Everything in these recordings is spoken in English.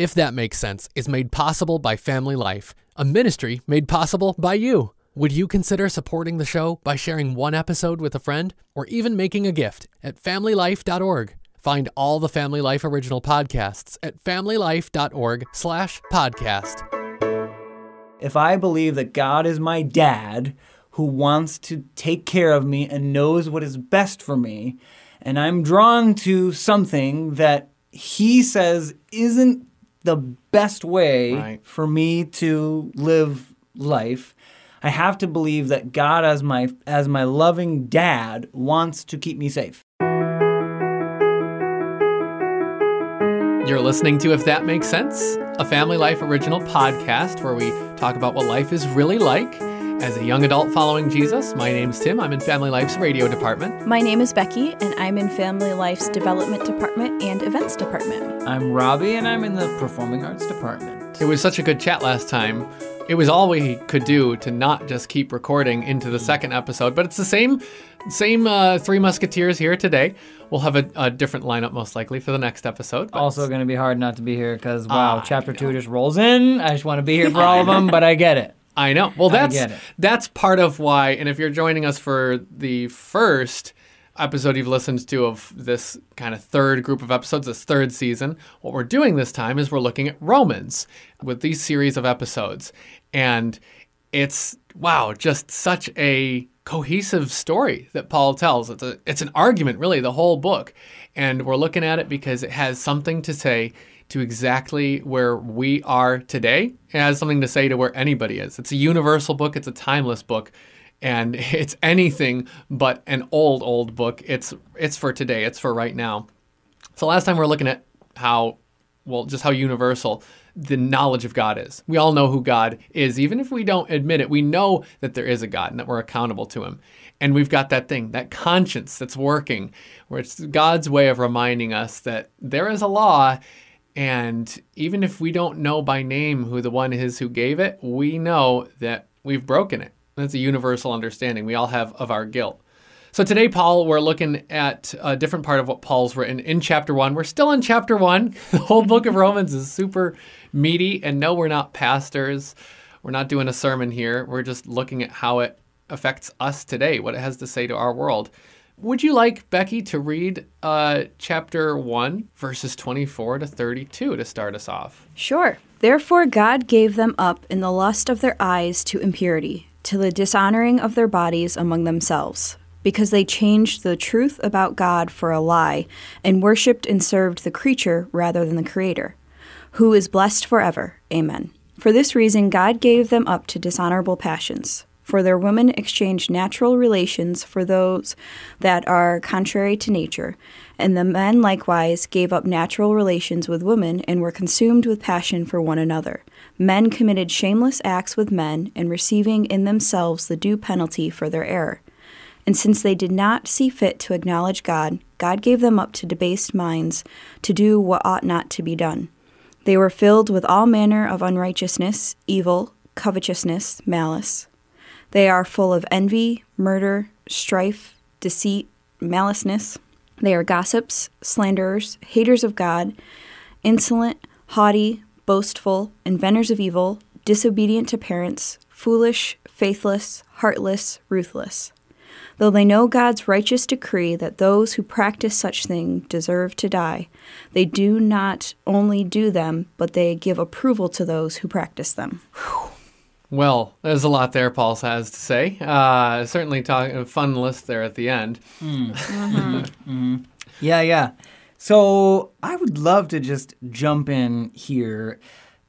If That Makes Sense is made possible by Family Life, a ministry made possible by you. Would you consider supporting the show by sharing one episode with a friend or even making a gift at familylife.org? Find all the Family Life original podcasts at familylife.org/podcast. If I believe that God is my dad who wants to take care of me and knows what is best for me, and I'm drawn to something that he says isn't the best way Right. for me to live life, I have to believe that God as my as my loving dad wants to keep me safe. You're listening to If That Makes Sense, a Family Life original podcast where we talk about what life is really like as a young adult following Jesus. My name's Tim. I'm in Family Life's radio department. My name is Becky, and I'm in Family Life's Development Department and Events Department. I'm Robbie and I'm in the performing arts department. It was such a good chat last time. It was all we could do to not just keep recording into the second episode, but it's the same same uh, three musketeers here today. We'll have a, a different lineup most likely for the next episode. but- Also going to be hard not to be here because wow, I chapter two just rolls in. I just want to be here for all of them, but I get it. I know. Well, that's that's part of why. And if you're joining us for the first episode you've listened to of this kind of third group of episodes, this third season, what we're doing this time is we're looking at Romans with these series of episodes, and it's wow, just such a cohesive story that Paul tells. It's a it's an argument really the whole book, and we're looking at it because it has something to say to exactly where we are today. It has something to say to where anybody is. It's a universal book, it's a timeless book, and it's anything but an old, old book. It's it's for today, it's for right now. So last time we are looking at how well, just how universal the knowledge of God is. We all know who God is, even if we don't admit it. We know that there is a God and that we're accountable to Him. And we've got that thing, that conscience that's working, where it's God's way of reminding us that there is a law. And even if we don't know by name who the one is who gave it, we know that we've broken it. That's a universal understanding we all have of our guilt. So today, Paul, we're looking at a different part of what Paul's written in chapter one. We're still in chapter one. The whole book of Romans is super meaty. And no, we're not pastors. We're not doing a sermon here. We're just looking at how it affects us today, what it has to say to our world. Would you like Becky to read uh, chapter 1, verses 24 to 32 to start us off? Sure. Therefore, God gave them up in the lust of their eyes to impurity, to the dishonoring of their bodies among themselves, because they changed the truth about God for a lie, and worshipped and served the creature rather than the Creator, who is blessed forever. Amen. For this reason, God gave them up to dishonorable passions. For their women exchanged natural relations for those that are contrary to nature, and the men likewise gave up natural relations with women and were consumed with passion for one another. Men committed shameless acts with men, and receiving in themselves the due penalty for their error. And since they did not see fit to acknowledge God, God gave them up to debased minds to do what ought not to be done. They were filled with all manner of unrighteousness, evil, covetousness, malice. They are full of envy, murder, strife, deceit, maliceness. They are gossips, slanderers, haters of God, insolent, haughty, boastful, inventors of evil, disobedient to parents, foolish, faithless, heartless, ruthless. Though they know God's righteous decree that those who practice such things deserve to die, they do not only do them, but they give approval to those who practice them. Well, there's a lot there Paul has to say. Uh, certainly talk, a fun list there at the end. Hmm. Mm-hmm. Mm-hmm. Mm-hmm. Yeah, yeah. So I would love to just jump in here.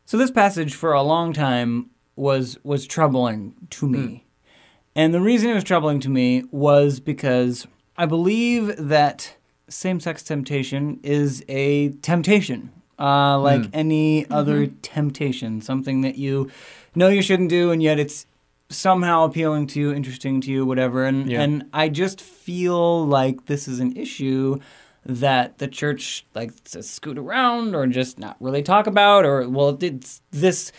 So this passage for a long time was was troubling to me. Hmm. And the reason it was troubling to me was because I believe that same-sex temptation is a temptation. Uh, like any other temptation, something that you know you shouldn't do, and yet it's somehow appealing to you, interesting to you, whatever. And Yeah. and I just feel like this is an issue that the church likes to scoot around or just not really talk about, or well, it's this.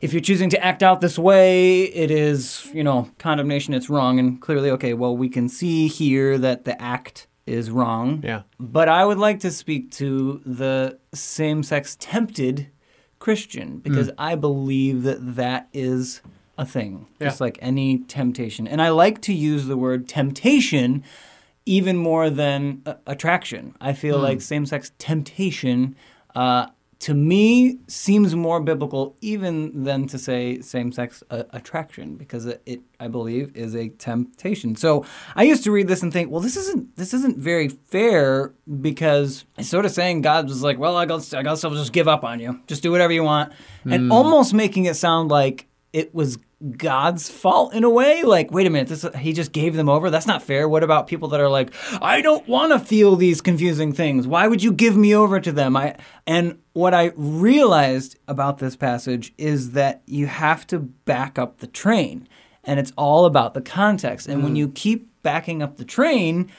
If you're choosing to act out this way, it is you know condemnation. It's wrong, and clearly, okay. Well, we can see here that the act is wrong. Yeah. But I would like to speak to the same sex tempted Christian because I believe that that is a thing, just Yeah. like any temptation. And I like to use the word temptation even more than uh, attraction. I feel like same sex temptation. Uh, to me, seems more biblical even than to say same-sex uh, attraction because it, it, I believe, is a temptation. So I used to read this and think, well, this isn't this isn't very fair because it's sort of saying God was like, well, I guess I guess I'll just give up on you, just do whatever you want, and almost making it sound like it was God's fault in a way. Like, wait a minute, this he just gave them over. That's not fair. What about people that are like, I don't want to feel these confusing things. Why would you give me over to them? I and what I realized about this passage is that you have to back up the train, and it's all about the context. And when mm. you keep backing up the train,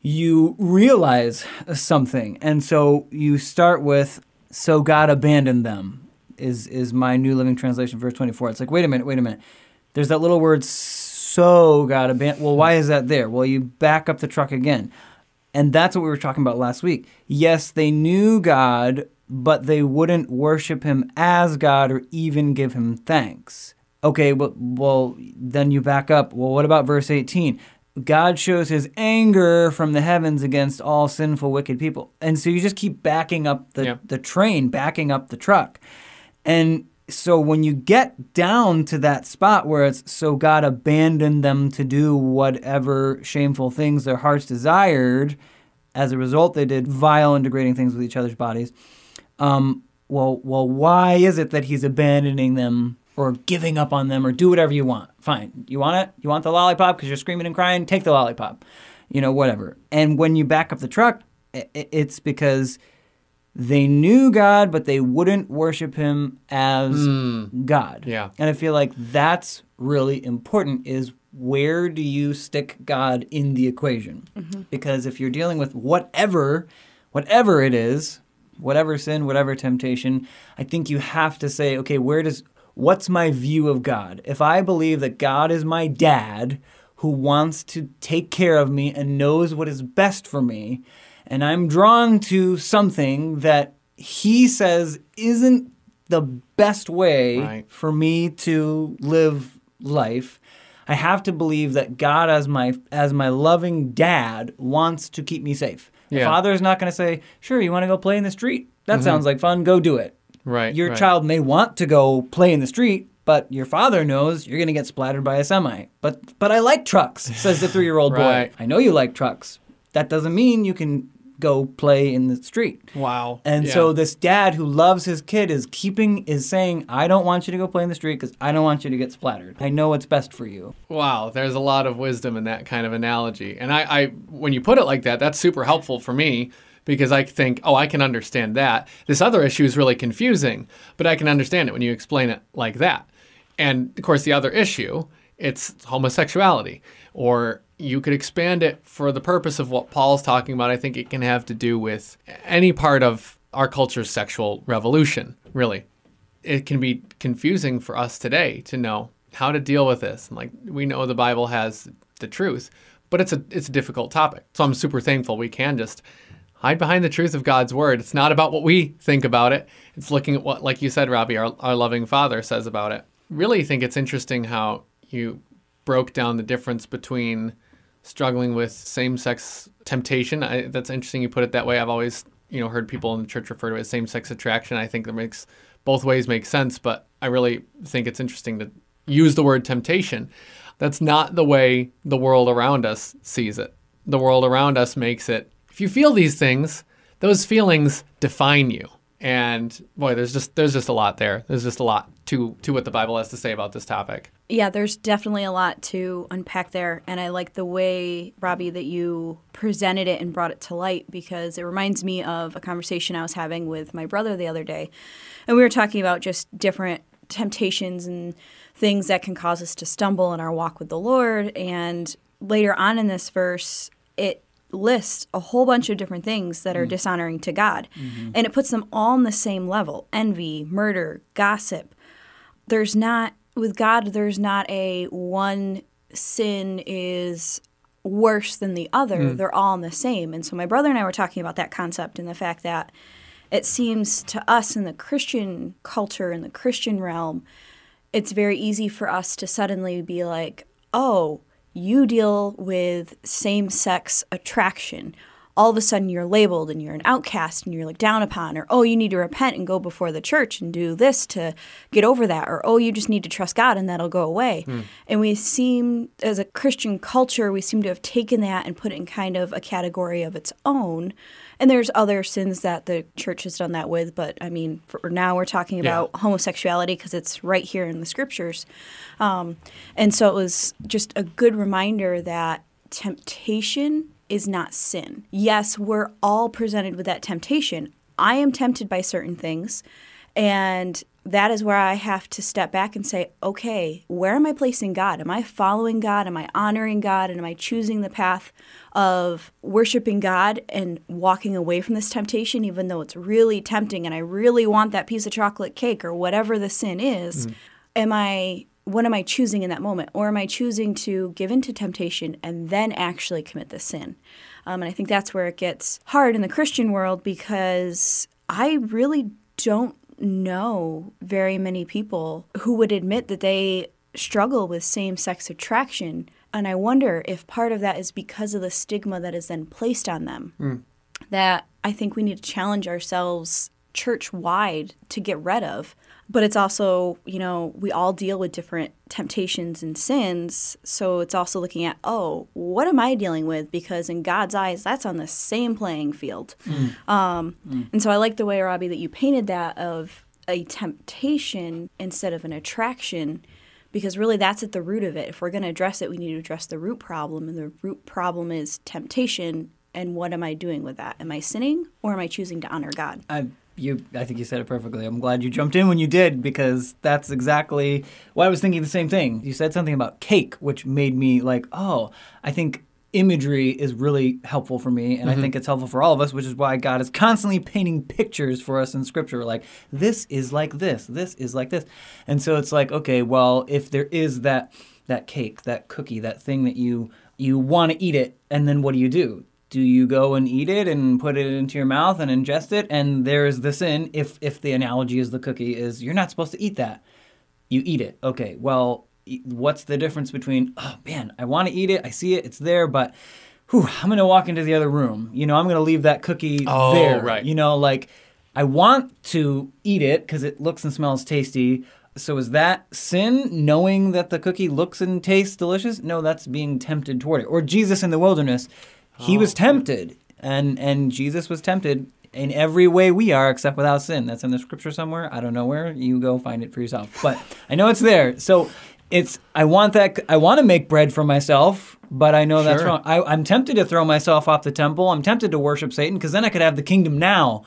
you realize something. And so you start with, so God abandoned them, is, is my New Living Translation, verse 24. It's like, wait a minute, wait a minute. There's that little word, so God abandoned. Well, why is that there? Well, you back up the truck again. And that's what we were talking about last week. Yes, they knew God, but they wouldn't worship him as God or even give him thanks. Okay, well, well, then you back up. Well, what about verse 18? God shows his anger from the heavens against all sinful, wicked people. And so you just keep backing up the, Yeah. the train, backing up the truck. And so when you get down to that spot where it's so God abandoned them to do whatever shameful things their hearts desired, as a result, they did vile and degrading things with each other's bodies. Um, well, well, why is it that he's abandoning them or giving up on them or do whatever you want? Fine, you want it? You want the lollipop because you're screaming and crying? Take the lollipop, you know, whatever. And when you back up the truck, it's because they knew God, but they wouldn't worship Him as hmm. God. Yeah. And I feel like that's really important. Is where do you stick God in the equation? Mm-hmm. Because if you're dealing with whatever, whatever it is, whatever sin, whatever temptation, I think you have to say, okay, where does what's my view of God? If I believe that God is my dad who wants to take care of me and knows what is best for me, and I'm drawn to something that he says isn't the best way Right. for me to live life. I have to believe that God as my as my loving dad wants to keep me safe. The Yeah. father is not going to say, "Sure, you want to go play in the street? That mm-hmm. sounds like fun. Go do it." Right. Your right. child may want to go play in the street, but your father knows you're going to get splattered by a semi. But but I like trucks, says the 3-year-old Right. boy. I know you like trucks. That doesn't mean you can go play in the street. Wow. And Yeah. so this dad who loves his kid is keeping is saying, "I don't want you to go play in the street because I don't want you to get splattered. I know what's best for you." Wow, there's a lot of wisdom in that kind of analogy. And I, I when you put it like that, that's super helpful for me because I think, oh, I can understand that. This other issue is really confusing, but I can understand it when you explain it like that. And of course, the other issue, it's homosexuality. Or you could expand it for the purpose of what Paul's talking about. I think it can have to do with any part of our culture's sexual revolution, really it can be confusing for us today to know how to deal with this. Like we know the Bible has the truth, but it's a it's a difficult topic. So I'm super thankful we can just hide behind the truth of God's word. It's not about what we think about it. It's looking at what, like you said, Robbie, our, our loving Father says about it. Really think it's interesting how you broke down the difference between struggling with same-sex temptation. I, that's interesting you put it that way. I've always, you know, heard people in the church refer to it as same-sex attraction. I think that makes both ways make sense, but I really think it's interesting to use the word temptation. That's not the way the world around us sees it. The world around us makes it if you feel these things, those feelings define you. And boy, there's just there's just a lot there. There's just a lot to to what the Bible has to say about this topic. Yeah, there's definitely a lot to unpack there. And I like the way, Robbie, that you presented it and brought it to light because it reminds me of a conversation I was having with my brother the other day. And we were talking about just different temptations and things that can cause us to stumble in our walk with the Lord. And later on in this verse, it lists a whole bunch of different things that are mm. dishonoring to God. Mm-hmm. And it puts them all on the same level envy, murder, gossip there's not with God there's not a one sin is worse than the other. Mm. They're all in the same. And so my brother and I were talking about that concept and the fact that it seems to us in the Christian culture, in the Christian realm, it's very easy for us to suddenly be like, oh, you deal with same sex attraction. All of a sudden, you're labeled and you're an outcast and you're looked down upon, or oh, you need to repent and go before the church and do this to get over that, or oh, you just need to trust God and that'll go away. And we seem, as a Christian culture, we seem to have taken that and put it in kind of a category of its own. And there's other sins that the church has done that with, but I mean, for now we're talking about homosexuality because it's right here in the scriptures. Um, and so it was just a good reminder that temptation is not sin. Yes, we're all presented with that temptation. I am tempted by certain things, and that is where I have to step back and say, okay, where am I placing God? Am I following God? Am I honoring God? And am I choosing the path of worshiping God and walking away from this temptation, even though it's really tempting and I really want that piece of chocolate cake or whatever the sin is? Mm-hmm. Am I what am I choosing in that moment? Or am I choosing to give in to temptation and then actually commit the sin? Um, and I think that's where it gets hard in the Christian world because I really don't know very many people who would admit that they struggle with same sex attraction. And I wonder if part of that is because of the stigma that is then placed on them. That I think we need to challenge ourselves church wide to get rid of. But it's also, you know, we all deal with different temptations and sins. So it's also looking at, oh, what am I dealing with? Because in God's eyes, that's on the same playing field. Um, And so I like the way, Robbie, that you painted that of a temptation instead of an attraction because really that's at the root of it. If we're going to address it, we need to address the root problem. And the root problem is temptation. And what am I doing with that? Am I sinning or am I choosing to honor God? I you I think you said it perfectly. I'm glad you jumped in when you did because that's exactly why I was thinking the same thing. You said something about cake, which made me like, oh, I think imagery is really helpful for me and I mm-hmm. think it's helpful for all of us, which is why God is constantly painting pictures for us in scripture like this is like this, this is like this. And so it's like, okay, well, if there is that that cake, that cookie, that thing that you you want to eat it and then what do you do? Do you go and eat it and put it into your mouth and ingest it? And there's the sin if if the analogy is the cookie is you're not supposed to eat that. You eat it. Okay well what's the difference between oh man i want to eat it i see it it's there but whew, i'm going to walk into the other room. You know i'm going to leave that cookie Oh, there. right. you know like i want to eat it because it looks and smells tasty. So is that sin knowing that the cookie looks and tastes delicious? No that's being tempted toward it. Or jesus in the wilderness he Oh. was tempted and and jesus was tempted in every way we are except without sin. That's in the scripture somewhere. I don't know where. You go find it for yourself. But i know it's there. So it's i want that i want to make bread for myself but i know that's wrong. I, i'm tempted to throw myself off the temple. I'm tempted to worship satan because then i could have the kingdom now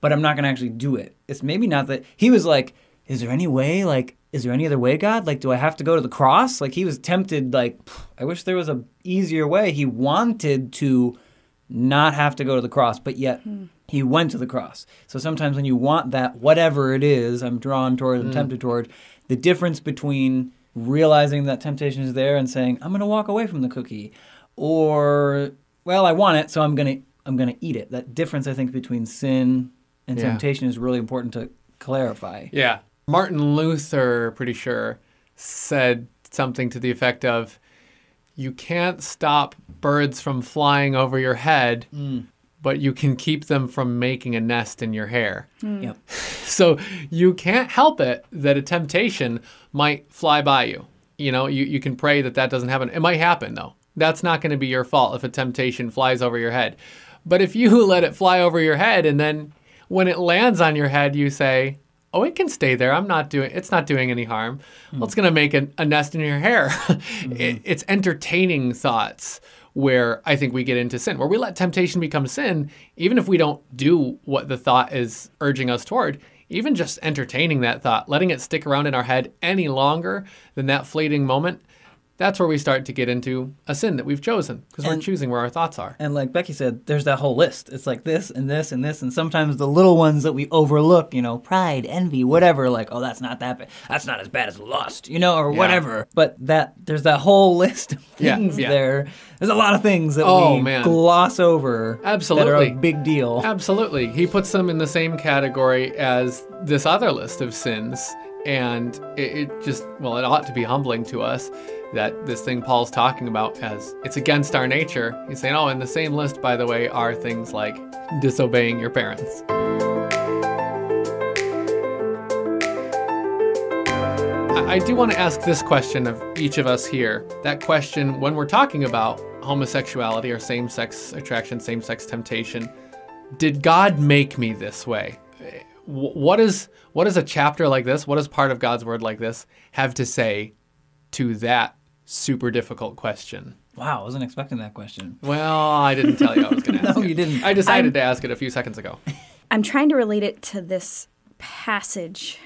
but i'm not going to actually do it. It's maybe not that he was like is there any way like is there any other way god? Like do i have to go to the cross? Like he was tempted like i wish there was a easier way. He wanted to not have to go to the cross but yet hmm. he went to the cross. So sometimes when you want that whatever it is i'm drawn toward i'm hmm. tempted toward the difference between realizing that temptation is there and saying i'm going to walk away from the cookie or well i want it so i'm going to i'm going to eat it. That difference i think between sin and Yeah. temptation is really important to clarify. Yeah. Martin Luther, pretty sure, said something to the effect of you can't stop birds from flying over your head, mm. but you can keep them from making a nest in your hair. Mm. yep So you can't help it that a temptation might fly by you. You know, you, you can pray that that doesn't happen. It might happen, though. That's not going to be your fault if a temptation flies over your head. But if you let it fly over your head and then when it lands on your head, you say, Oh, it can stay there. I'm not doing. It's not doing any harm. Hmm. Well, it's going to make a, a nest in your hair. it, mm-hmm. it's entertaining thoughts where I think we get into sin, where we let temptation become sin, even if we don't do what the thought is urging us toward. Even just entertaining that thought, letting it stick around in our head any longer than that fleeting moment, that's where we start to get into a sin that we've chosen because we're choosing where our thoughts are. And like Becky said, there's that whole list. It's like this and this and this, and sometimes the little ones that we overlook, you know, pride, envy, whatever. Like, oh, that's not that bad. That's not as bad as lust, you know, or Yeah. whatever. But that there's that whole list of things yeah. there. There's a lot of things that Oh, we man. gloss over that are Absolutely. a big deal. Absolutely. He puts them in the same category as this other list of sins. And it, it just, well, it ought to be humbling to us that this thing Paul's talking about as it's against our nature. He's saying, oh, in the same list, by the way, are things like disobeying your parents. I I do want to ask this question of each of us here. That question, when we're talking about homosexuality or same sex attraction, same sex temptation, did God make me this way? Wh- What is what does a chapter like this, what does part of God's word like this have to say to that super difficult question? Wow, I wasn't expecting that question. Well, I didn't tell you I was going to ask. No, it. you didn't. I decided to ask it a few seconds ago. I'm trying to relate it to this passage.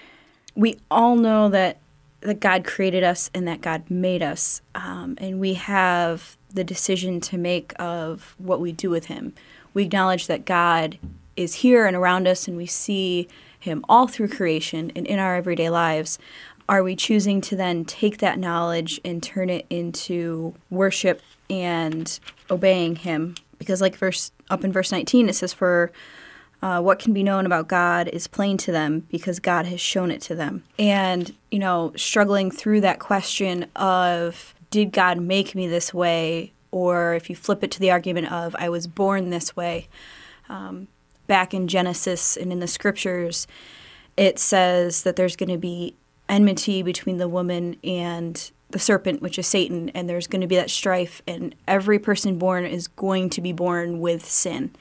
We all know that that God created us and that God made us, um, and we have the decision to make of what we do with Him. We acknowledge that God is here and around us, and we see Him all through creation and in our everyday lives. Are we choosing to then take that knowledge and turn it into worship and obeying Him? Because, like verse up in verse 19, it says, "For uh, what can be known about God is plain to them because God has shown it to them. And, you know, struggling through that question of, did God make me this way? Or if you flip it to the argument of, I was born this way. Um, back in Genesis and in the scriptures, it says that there's going to be enmity between the woman and the serpent, which is Satan, and there's going to be that strife, and every person born is going to be born with sin.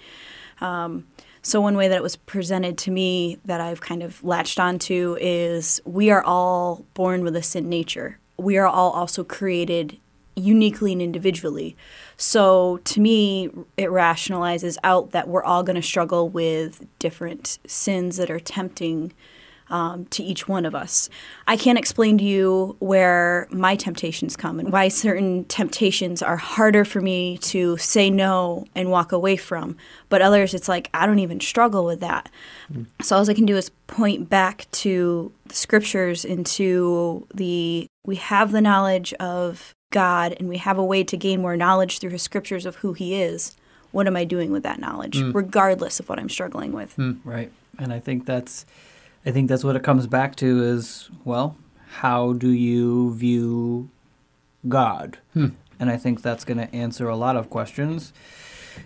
Um, so, one way that it was presented to me that I've kind of latched onto is we are all born with a sin nature. We are all also created uniquely and individually. So, to me, it rationalizes out that we're all going to struggle with different sins that are tempting um, to each one of us. I can't explain to you where my temptations come and why certain temptations are harder for me to say no and walk away from. But others, it's like, I don't even struggle with that. So all I can do is point back to the scriptures, into the, we have the knowledge of God and we have a way to gain more knowledge through his scriptures of who he is. What am I doing with that knowledge, regardless of what I'm struggling with? Mm, Right. And I think that's I think that's what it comes back to is well, how do you view God? And I think that's going to answer a lot of questions.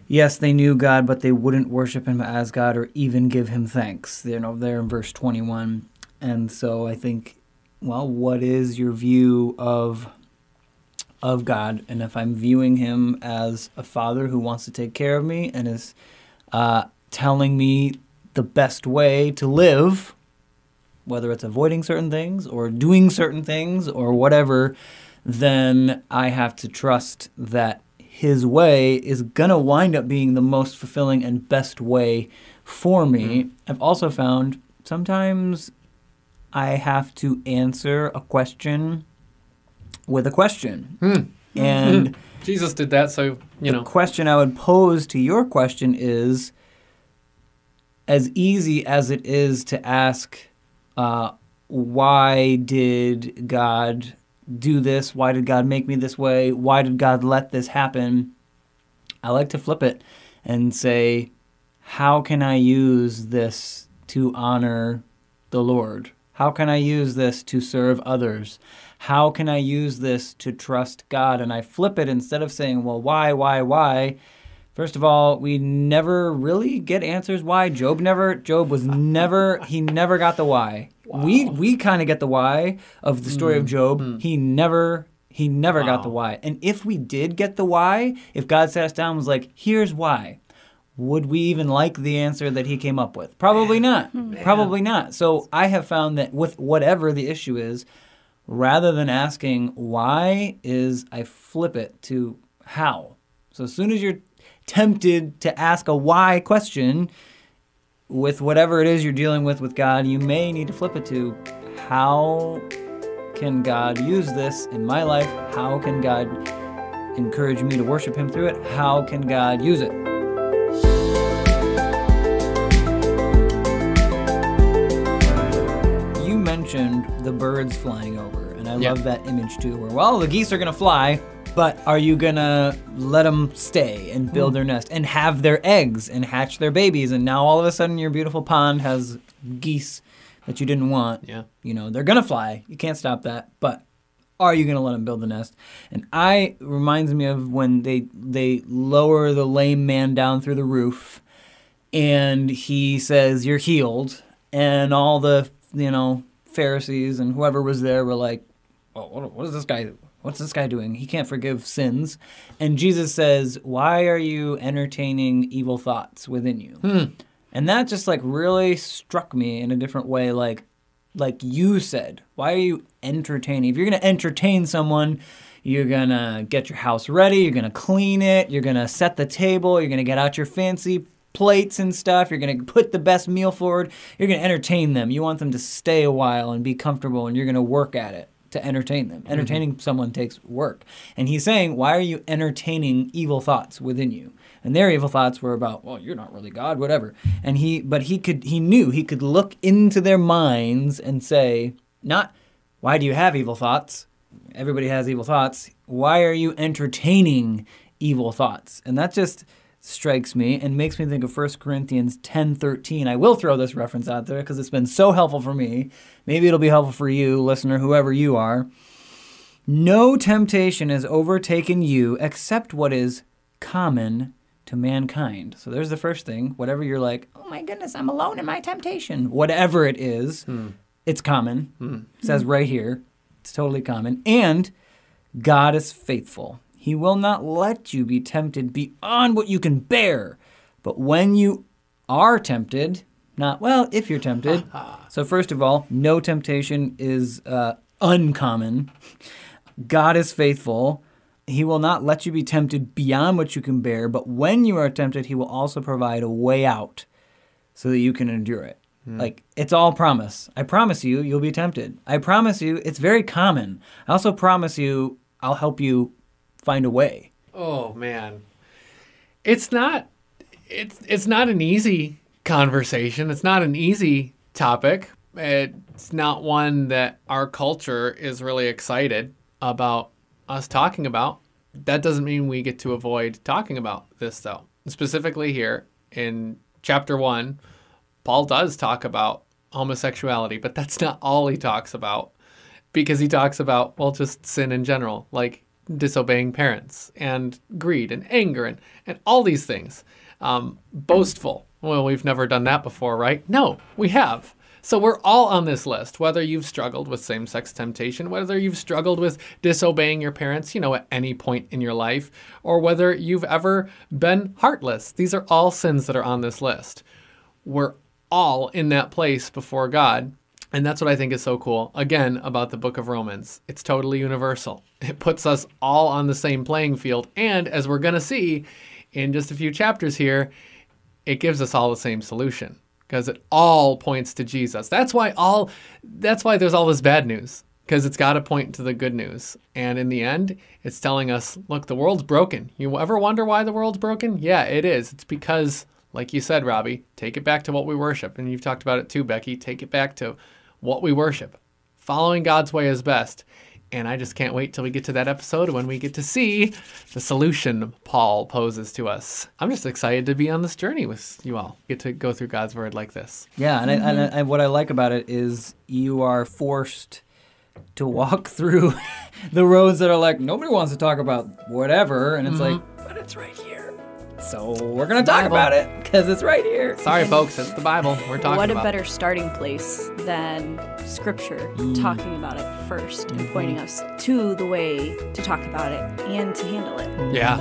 Yes, they knew God, but they wouldn't worship him as God or even give him thanks. You know, there in verse 21. And so I think well, what is your view of of God? And if I'm viewing him as a father who wants to take care of me and is uh, telling me the best way to live, whether it's avoiding certain things or doing certain things or whatever, then I have to trust that his way is going to wind up being the most fulfilling and best way for me. I've also found sometimes I have to answer a question with a question. Hmm. Hmm. And hmm. Jesus did that, so, you the know. question I would pose to your question is as easy as it is to ask, uh, why did God do this? Why did God make me this way? Why did God let this happen? I like to flip it and say, how can I use this to honor the Lord? How can I use this to serve others? How can I use this to trust God? And I flip it instead of saying, well, why, why, why? First of all, we never really get answers why. Job never Job was never he never got the why. We we kind of get the why of the story of mm, Job. Mm. He never he never got the why. And if we did get the why, if God sat us down and was like, "Here's why." Would we even like the answer that he came up with? Probably not. Probably not. So I have found that with whatever the issue is, rather than asking why is I flip it to how. So as soon as you're tempted to ask a why question with whatever it is you're dealing with with God, you may need to flip it to how can God use this in my life? How can God encourage me to worship Him through it? How can God use it? You mentioned the birds flying Yeah. love that image too. Where well, the geese are gonna fly, but are you gonna let them stay and build hmm. their nest and have their eggs and hatch their babies? And now all of a sudden, your beautiful pond has geese that you didn't want. Yeah. You know they're gonna fly. You can't stop that, but are you gonna let them build the nest? And I reminds me of when they they lower the lame man down through the roof, and he says, "You're healed," and all the you know Pharisees and whoever was there were like, "Oh, what, what is this guy? What's this guy doing? He can't forgive sins." And Jesus says, "Why are you entertaining evil thoughts within you?" Hmm. And that just like really struck me in a different way, like like you said, why are you entertaining? If you're gonna entertain someone, you're gonna get your house ready, you're gonna clean it, you're gonna set the table, you're gonna get out your fancy plates and stuff, you're gonna put the best meal forward, you're gonna entertain them. You want them to stay a while and be comfortable, and you're gonna work at it to entertain them. Mm-hmm. Entertaining someone takes work. And he's saying, why are you entertaining evil thoughts within you? And their evil thoughts were about, well, you're not really God, whatever. And he, but he could, he knew he could look into their minds and say, not, why do you have evil thoughts? Everybody has evil thoughts. Why are you entertaining evil thoughts? And that just strikes me and makes me think of 1 Corinthians 10:13. I will throw this reference out there because it's been so helpful for me. Maybe it'll be helpful for you, listener, whoever you are. No temptation has overtaken you except what is common to mankind. So there's the first thing. Whatever you're like, oh my goodness, I'm alone in my temptation. Whatever it is, hmm. it's common. Hmm. It says right here, it's totally common. And God is faithful. He will not let you be tempted beyond what you can bear. But when you are tempted, not, well, if you're tempted. so, first of all, no temptation is uh, uncommon. God is faithful. He will not let you be tempted beyond what you can bear, but when you are tempted, He will also provide a way out so that you can endure it. Like, it's all promise. I promise you, you'll be tempted. I promise you, it's very common. I also promise you, I'll help you find a way. Oh man. It's not it's it's not an easy conversation. It's not an easy topic. It's not one that our culture is really excited about us talking about. That doesn't mean we get to avoid talking about this though. Specifically here in chapter 1, Paul does talk about homosexuality, but that's not all he talks about because he talks about well just sin in general like disobeying parents and greed and anger and, and all these things. Um, boastful. Well we've never done that before right? No we have. So we're all on this list whether you've struggled with same-sex temptation whether you've struggled with disobeying your parents you know at any point in your life or whether you've ever been heartless. These are all sins that are on this list. We're all in that place before God. And that's what I think is so cool, again, about the book of Romans. It's totally universal. It puts us all on the same playing field. And as we're going to see in just a few chapters here, it gives us all the same solution because it all points to Jesus. That's why all that's why there's all this bad news because it's got to point to the good news. And in the end, it's telling us, look, the world's broken. You ever wonder why the world's broken? Yeah, it is. It's because like you said, Robbie, take it back to what we worship. And you've talked about it too, Becky. Take it back to what we worship. Following God's way is best. And I just can't wait till we get to that episode when we get to see the solution Paul poses to us. I'm just excited to be on this journey with you all. Get to go through God's word like this. Yeah, and, I, and mm-hmm. I, what I like about it is you are forced to walk through the roads that are like nobody wants to talk about whatever, and it's like, mm-hmm. but it's right here. So we're gonna talk Bible. about it because it's right here. Sorry, folks, it's the Bible we're talking what a about. better starting place than scripture mm. talking about it first and mm-hmm. pointing us to the way to talk about it and to handle it. Yeah.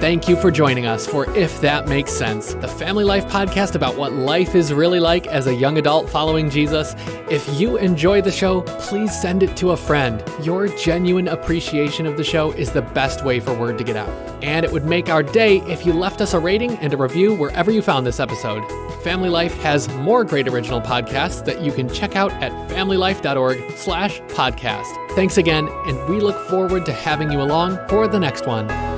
Thank you for joining us for If That Makes Sense, the family life podcast about what life is really like as a young adult following Jesus. If you enjoy the show, please send it to a friend. Your genuine appreciation of the show is the best way for word to get out. And it would make our day if you left us a rating and a review wherever you found this episode. Family Life has more great original podcasts that you can check out at familylife.org slash podcast. Thanks again, and we look forward to having you along for the next one.